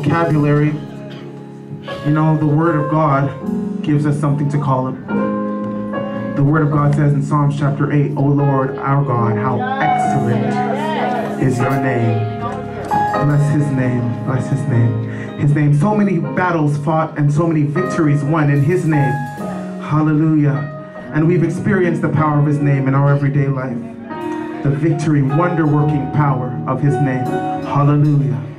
vocabulary, you know, the Word of God gives us something to call Him. The Word of God says in Psalms chapter 8, O Lord, our God, how excellent is your name. Bless His name, bless His name. His name, so many battles fought and so many victories won in His name. Hallelujah. And we've experienced the power of His name in our everyday life. The victory, wonder working power of His name. Hallelujah.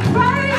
praise.